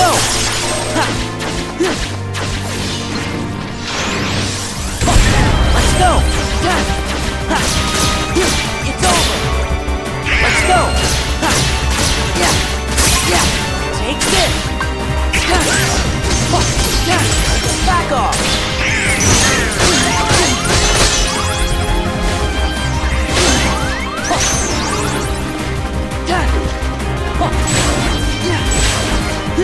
go! Ha.